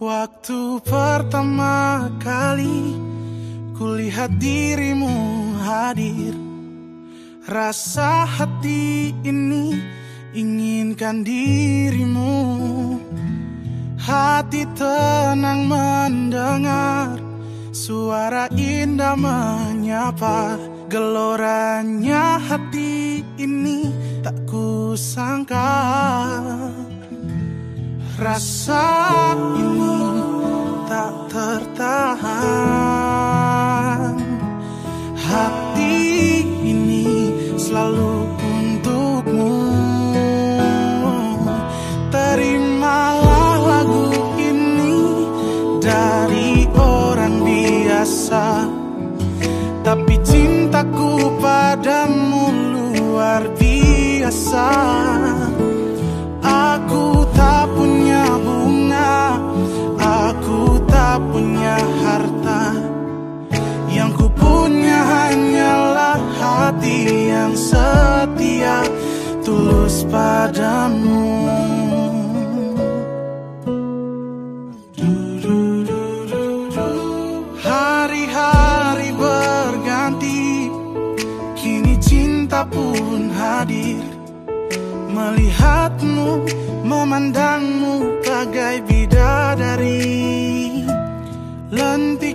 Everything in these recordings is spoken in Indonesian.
Waktu pertama kali kulihat dirimu hadir Rasa hati ini inginkan dirimu. Hati tenang mendengar Suara indah menyapa. Geloranya hati ini tak kusangka. Rasa ini biasa Tapi cintaku padamu luar biasa pun hadir. Melihatmu, memandangmu bagai bidadari. Lentik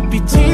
Tapi cintaku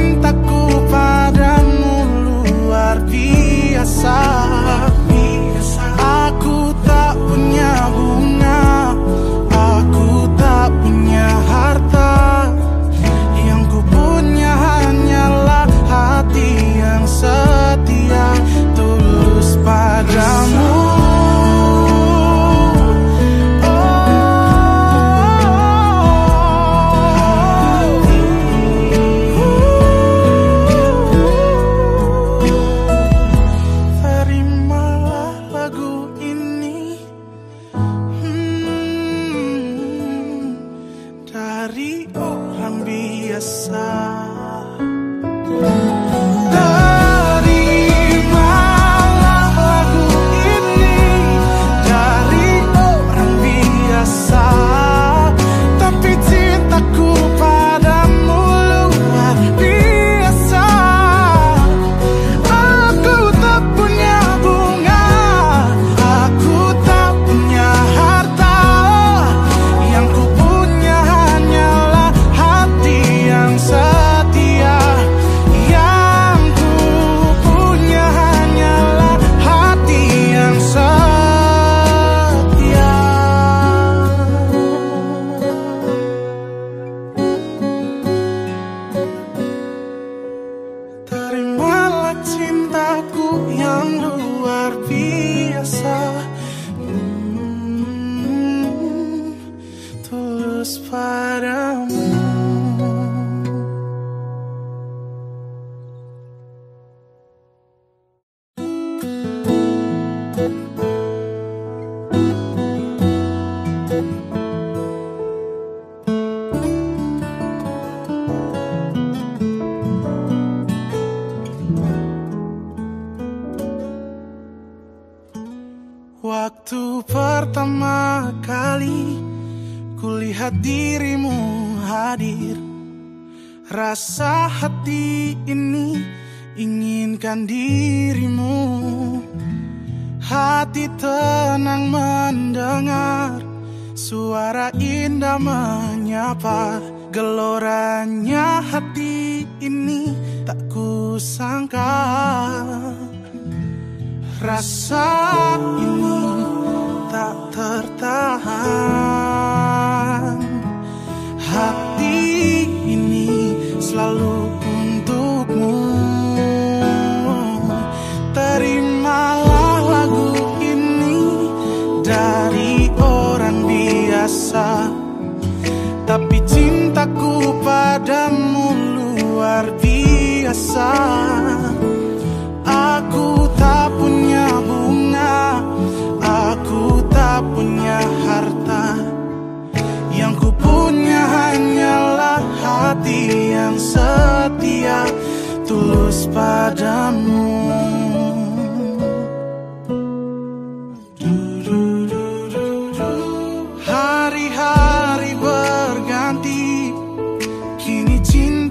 luar biasa Waktu pertama kali kulihat dirimu hadir Rasa hati ini inginkan dirimu. Hati tenang mendengar Suara indah menyapa. Geloranya hati ini sangka Rasa ini tak tertahan. Hati ini selalu untukmu. Terimalah lagu ini dari orang biasa. Tapi cintaku padamu luar biasa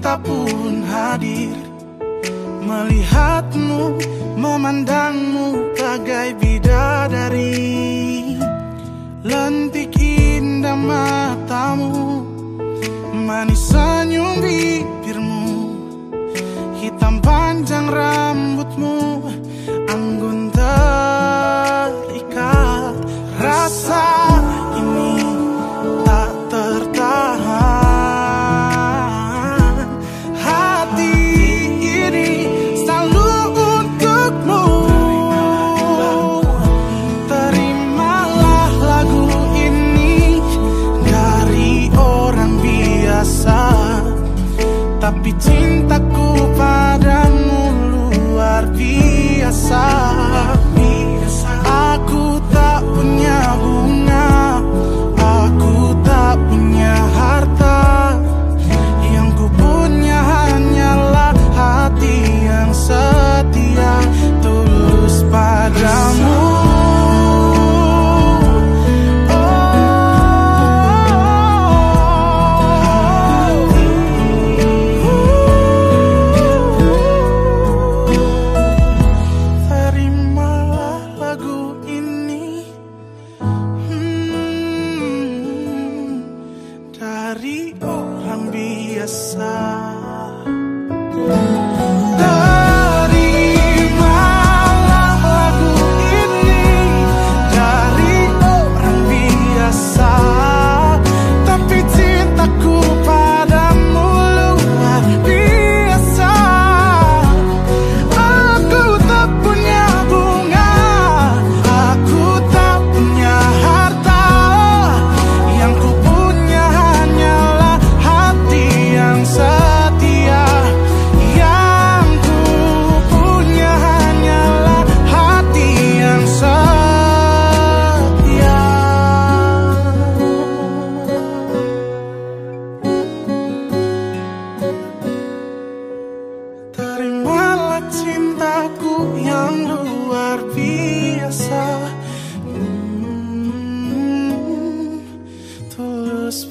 cinta pun hadir. Melihatmu, memandangmu bagai bidadari. Lentik indah matamu Manis senyum bibirmu Hitam panjang rambutmu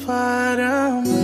para amar.